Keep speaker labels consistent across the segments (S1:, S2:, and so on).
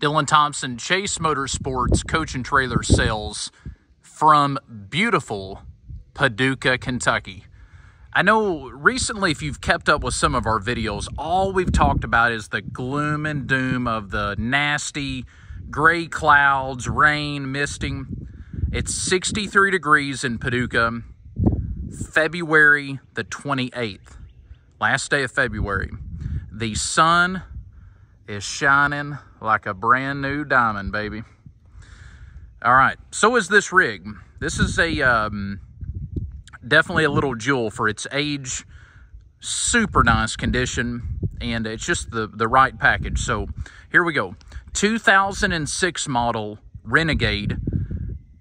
S1: Dylan Thompson, Chase Motorsports Coach and Trailer Sales from beautiful Paducah, Kentucky. I know recently, if you've kept up with some of our videos, all we've talked about is the gloom and doom of the nasty gray clouds, rain, misting. It's 63 degrees in Paducah, February the 28th, last day of February. The sun is shining like a brand new diamond, baby. All right, so is this rig. This is a um, definitely a little jewel for its age. Super nice condition, and it's just the, the right package. So here we go. 2006 model Renegade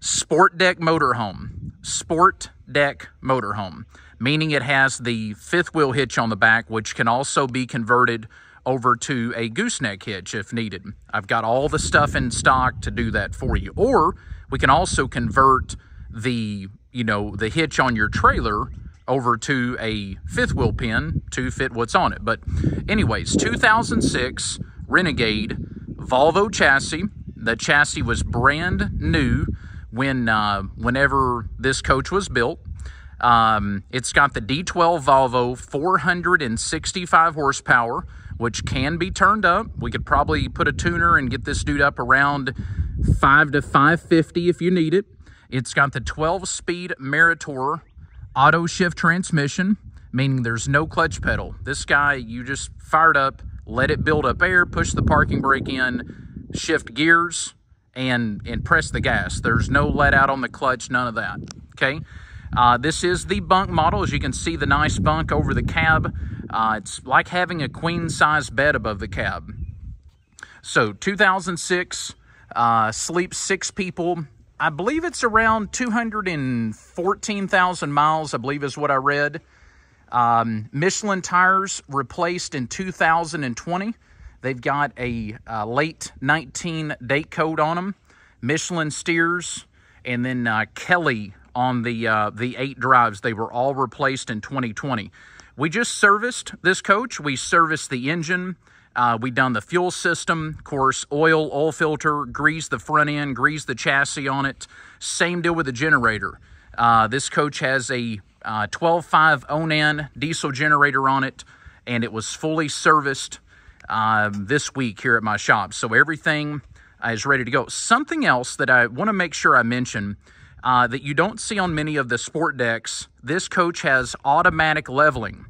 S1: Sport Deck Motorhome. Sport Deck Motorhome, meaning it has the fifth wheel hitch on the back, which can also be converted over to a gooseneck hitch if needed. I've got all the stuff in stock to do that for you. Or we can also convert the, you know, the hitch on your trailer over to a fifth wheel pin to fit what's on it. But anyways, 2006 Renegade Volvo chassis. The chassis was brand new when uh, whenever this coach was built. Um, it's got the D12 Volvo 465 horsepower which can be turned up. We could probably put a tuner and get this dude up around 5 to 550 if you need it. It's got the 12-speed Meritor auto shift transmission, meaning there's no clutch pedal. This guy, you just fired up, let it build up air, push the parking brake in, shift gears, and, and press the gas. There's no let out on the clutch, none of that, okay? Uh, this is the bunk model. As you can see, the nice bunk over the cab. Uh, it's like having a queen-size bed above the cab. So 2006, uh, sleeps six people. I believe it's around 214,000 miles, I believe is what I read. Um, Michelin tires replaced in 2020. They've got a, a, late 19 date code on them. Michelin steers, and then uh, Kelly on the uh, the eight drives. They were all replaced in 2020. We just serviced this coach. We serviced the engine. Uh, we done the fuel system, of course, oil, oil filter, grease the front end, grease the chassis on it. Same deal with the generator. Uh, this coach has a uh, 12.5 Onan diesel generator on it, and it was fully serviced uh, this week here at my shop. So everything is ready to go. Something else that I want to make sure I mention uh, that you don't see on many of the sport decks. This coach has automatic leveling.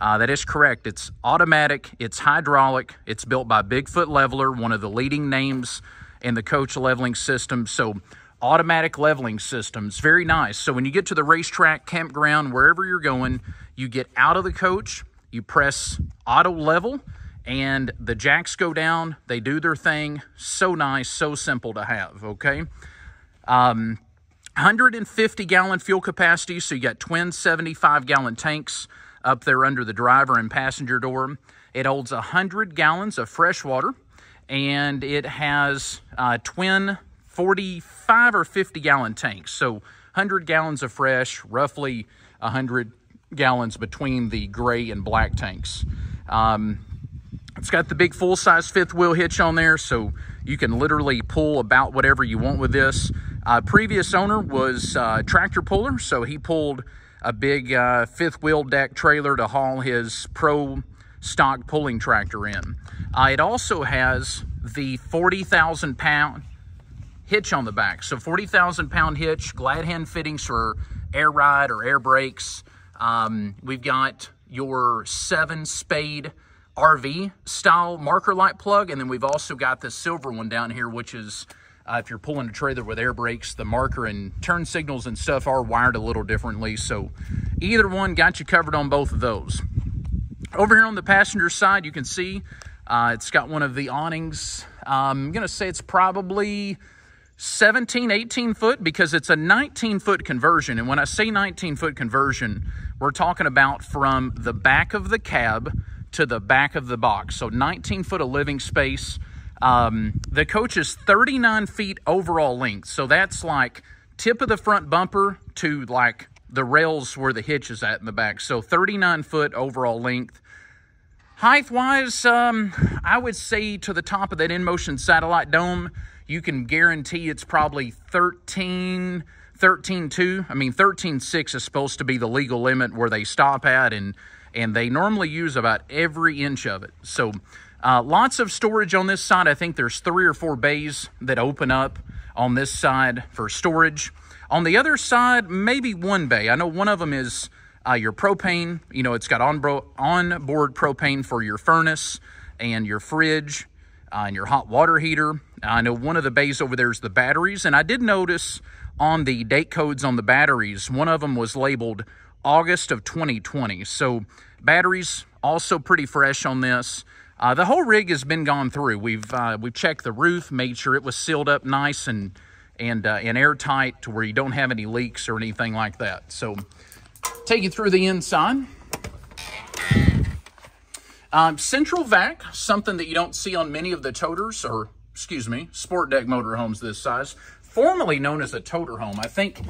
S1: Uh, that is correct. It's automatic, it's hydraulic, it's built by Bigfoot Leveler, one of the leading names in the coach leveling system. So, automatic leveling systems, very nice. So, when you get to the racetrack, campground, wherever you're going, you get out of the coach, you press auto level, and the jacks go down. They do their thing. So nice, so simple to have, okay? Um, 150 gallon fuel capacity, so you got twin 75 gallon tanks up there under the driver and passenger door. It holds 100 gallons of fresh water and it has uh, twin 45 or 50 gallon tanks. So 100 gallons of fresh, roughly 100 gallons between the gray and black tanks. Um, it's got the big full-size fifth wheel hitch on there, so you can literally pull about whatever you want with this. Uh, previous owner was uh, tractor puller, so he pulled a big uh, fifth wheel deck trailer to haul his pro stock pulling tractor in. Uh, it also has the 40,000 pound hitch on the back. So 40,000 pound hitch, glad hand fittings for air ride or air brakes. Um, we've got your seven spade RV style marker light plug. And then we've also got the silver one down here, which is uh, if you're pulling a trailer with air brakes, the marker and turn signals and stuff are wired a little differently. So either one got you covered on both of those. Over here on the passenger side, you can see uh, it's got one of the awnings. I'm going to say it's probably 17, 18 foot because it's a 19 foot conversion. And when I say 19 foot conversion, we're talking about from the back of the cab to the back of the box. So 19 foot of living space. Um, the coach is 39 feet overall length. So that's like tip of the front bumper to like the rails where the hitch is at in the back. So 39 foot overall length. Height wise, um, I would say to the top of that InMotion satellite dome, you can guarantee it's probably 13, 13 2. I mean, 13 6 is supposed to be the legal limit where they stop at, and and they normally use about every inch of it. So uh, lots of storage on this side. I think there's three or four bays that open up on this side for storage. On the other side, maybe one bay. I know one of them is uh, your propane. You know, it's got on, on board propane for your furnace and your fridge uh, and your hot water heater. I know one of the bays over there is the batteries. And I did notice on the date codes on the batteries, one of them was labeled August of 2020. So batteries also pretty fresh on this. Uh, the whole rig has been gone through. We've uh, we've checked the roof, made sure it was sealed up nice and and uh, and airtight to where you don't have any leaks or anything like that. So take you through the inside. Um, central vac, something that you don't see on many of the toters, or excuse me, sport deck motorhomes this size, formerly known as a toter home. I think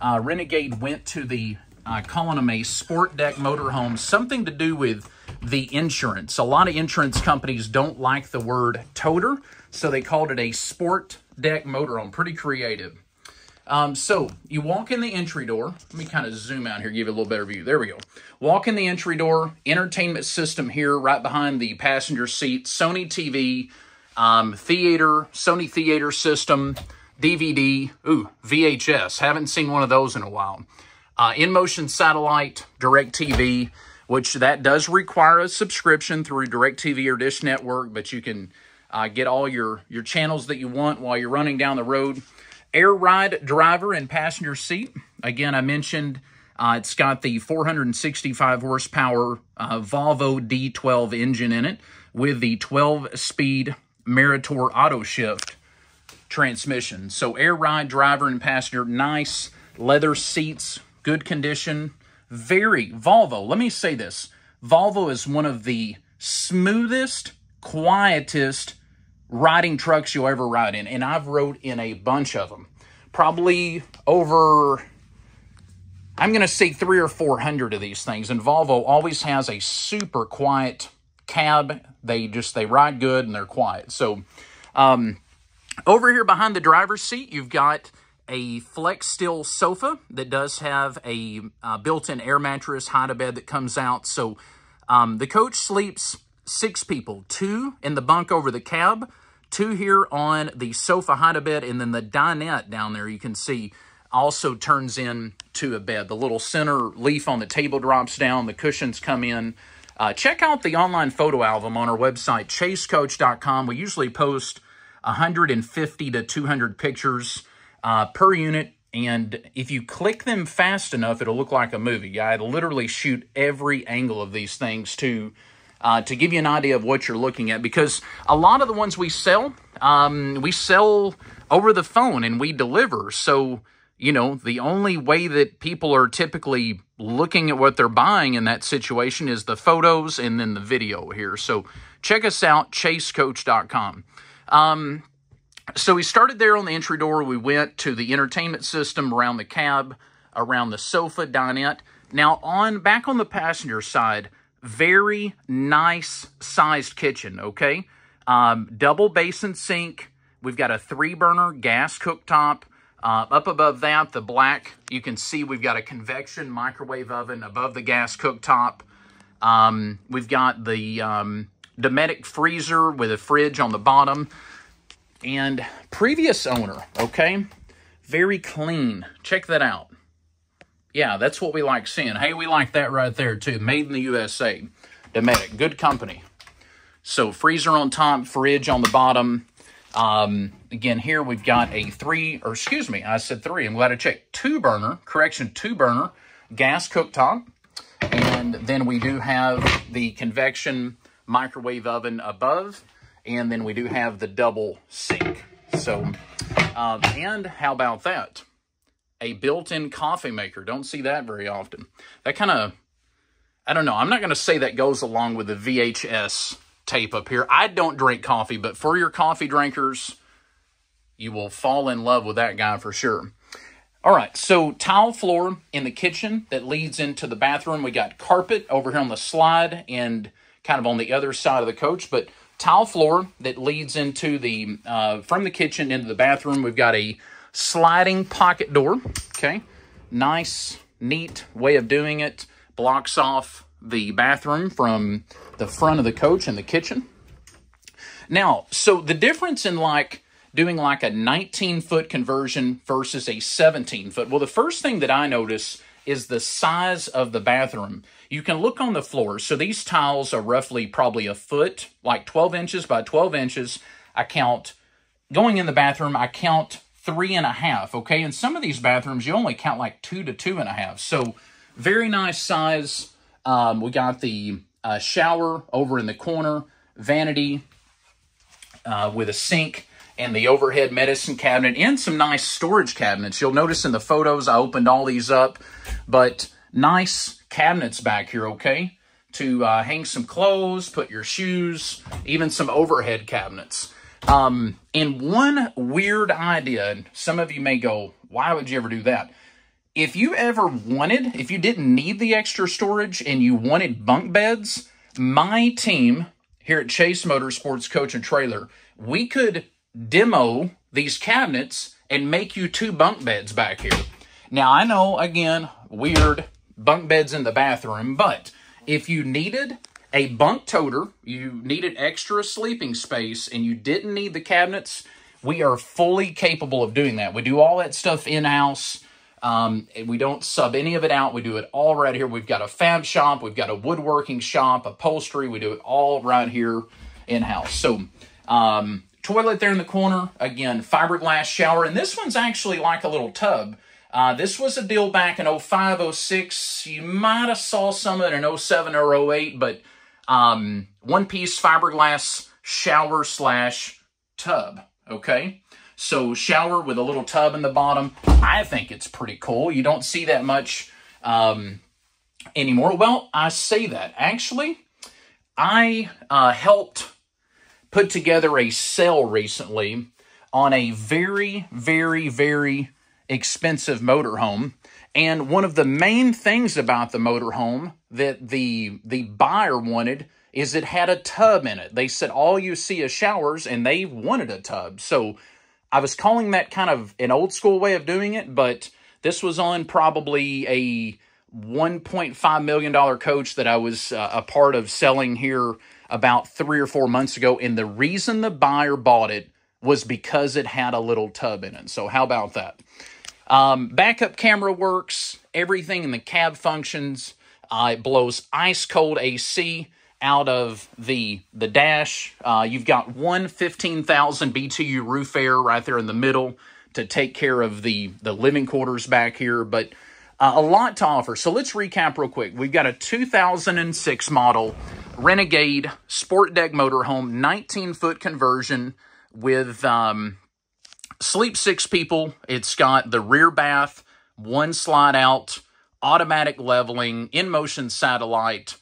S1: uh, Renegade went to the uh, calling them a sport deck motorhome, something to do with the insurance. A lot of insurance companies don't like the word toter, so they called it a sport deck motorhome. Pretty creative. Um, so you walk in the entry door. Let me kind of zoom out here, give you a little better view. There we go. Walk in the entry door. Entertainment system here, right behind the passenger seat. Sony TV, um, theater, Sony theater system, DVD. Ooh, VHS. Haven't seen one of those in a while uh, InMotion Satellite, DirecTV, which that does require a subscription through DirecTV or Dish Network, but you can uh, get all your, your channels that you want while you're running down the road. Air Ride driver and passenger seat. Again, I mentioned uh, it's got the 465 horsepower uh, Volvo D12 engine in it with the 12-speed Meritor Auto Shift transmission. So air ride driver and passenger, nice leather seats good condition. Very, Volvo, let me say this. Volvo is one of the smoothest, quietest riding trucks you'll ever ride in. And I've rode in a bunch of them. Probably over, I'm going to say three or 400 of these things. And Volvo always has a super quiet cab. They just, they ride good and they're quiet. So, um, over here behind the driver's seat, you've got a Flexsteel sofa that does have a uh, built-in air mattress, hide-a-bed that comes out. So um, the coach sleeps six people, two in the bunk over the cab, two here on the sofa hide-a-bed, and then the dinette down there you can see also turns in to a bed. The little center leaf on the table drops down, the cushions come in. Uh, check out the online photo album on our website, chasecoach.com. We usually post 150 to 200 pictures uh, per unit. And if you click them fast enough, it'll look like a movie. I literally shoot every angle of these things to uh, to give you an idea of what you're looking at. Because a lot of the ones we sell, um, we sell over the phone and we deliver. So, you know, the only way that people are typically looking at what they're buying in that situation is the photos and then the video here. So check us out, chasecoach.com. Um, so we started there on the entry door. We went to the entertainment system around the cab, around the sofa, dinette. Now on back on the passenger side, very nice sized kitchen, okay? Um, double basin sink. We've got a three burner gas cooktop. Uh, up above that, the black, you can see we've got a convection microwave oven above the gas cooktop. Um, we've got the um, Dometic freezer with a fridge on the bottom. And previous owner, okay? Very clean. Check that out. Yeah, that's what we like seeing. Hey, we like that right there too. Made in the USA. Dometic. Good company. So freezer on top, fridge on the bottom. Um, again, here we've got a three, or excuse me, I said three. I'm glad I checked. Two burner, correction, two burner gas cooktop. And then we do have the convection microwave oven above and then we do have the double sink. So, uh, and how about that? A built-in coffee maker. Don't see that very often. That kind of, I don't know. I'm not going to say that goes along with the VHS tape up here. I don't drink coffee, but for your coffee drinkers, you will fall in love with that guy for sure. All right, so tile floor in the kitchen that leads into the bathroom. We got carpet over here on the slide, and kind of on the other side of the coach, but tile floor that leads into the uh, from the kitchen into the bathroom. We've got a sliding pocket door. Okay, nice, neat way of doing it. Blocks off the bathroom from the front of the coach and the kitchen. Now, so the difference in like doing like a 19 foot conversion versus a 17 foot. Well, the first thing that I notice is the size of the bathroom. You can look on the floor. So these tiles are roughly probably a foot, like 12 inches by 12 inches. I count, going in the bathroom, I count three and a half, okay? In some of these bathrooms, you only count like two to two and a half. So very nice size. Um, we got the uh, shower over in the corner, vanity uh, with a sink and the overhead medicine cabinet and some nice storage cabinets. You'll notice in the photos I opened all these up, but nice cabinets back here, okay? To uh, hang some clothes, put your shoes, even some overhead cabinets. Um, and one weird idea, and some of you may go, why would you ever do that? If you ever wanted, if you didn't need the extra storage and you wanted bunk beds, my team here at Chase Motorsports Coach and Trailer, we could demo these cabinets and make you two bunk beds back here. Now, I know, again, weird bunk beds in the bathroom, but if you needed a bunk toter, you needed extra sleeping space, and you didn't need the cabinets, we are fully capable of doing that. We do all that stuff in-house. Um, we don't sub any of it out. We do it all right here. We've got a fab shop. We've got a woodworking shop, upholstery. We do it all right here in-house. So um, Toilet there in the corner. Again, fiberglass shower. And this one's actually like a little tub. Uh, this was a deal back in 05, 06. You might have saw some of it in 07 or 08, but um, one-piece fiberglass shower slash tub, okay? So shower with a little tub in the bottom. I think it's pretty cool. You don't see that much um, anymore. Well, I say that. Actually, I uh, helped put together a sale recently on a very, very, very expensive motorhome. And one of the main things about the motorhome that the the buyer wanted is it had a tub in it. They said all you see is showers and they wanted a tub. So I was calling that kind of an old school way of doing it, but this was on probably a $1.5 million coach that I was uh, a part of selling here about three or four months ago. And the reason the buyer bought it was because it had a little tub in it. So, how about that? Um, backup camera works, everything in the cab functions. Uh, it blows ice cold AC out of the the dash. Uh, you've got one 15,000 BTU roof air right there in the middle to take care of the the living quarters back here, but uh, a lot to offer. So let's recap real quick. We've got a 2006 model Renegade Sport Deck motorhome, 19 foot conversion with um, sleep six people. It's got the rear bath, one slide out, automatic leveling, in motion satellite.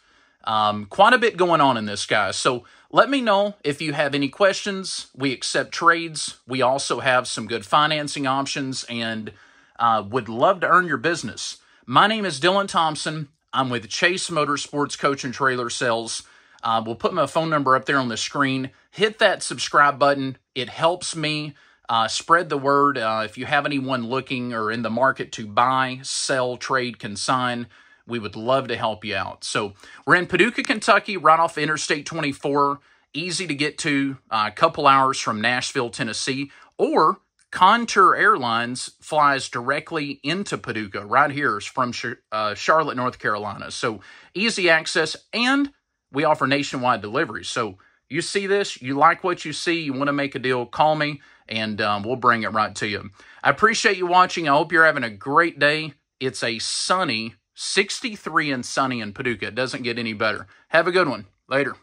S1: Um, quite a bit going on in this, guy. So let me know if you have any questions. We accept trades. We also have some good financing options and uh, would love to earn your business. My name is Dylan Thompson. I'm with Chase Motorsports Coach and Trailer Sales. Uh, we'll put my phone number up there on the screen. Hit that subscribe button. It helps me uh, spread the word. Uh, if you have anyone looking or in the market to buy, sell, trade, consign, we would love to help you out. So we're in Paducah, Kentucky, right off Interstate 24. Easy to get to, a uh, couple hours from Nashville, Tennessee, or Contour Airlines flies directly into Paducah, right here from uh, Charlotte, North Carolina. So easy access, and we offer nationwide delivery. So you see this, you like what you see, you want to make a deal, call me, and um, we'll bring it right to you. I appreciate you watching. I hope you're having a great day. It's a sunny 63 and sunny in Paducah. It doesn't get any better. Have a good one. Later.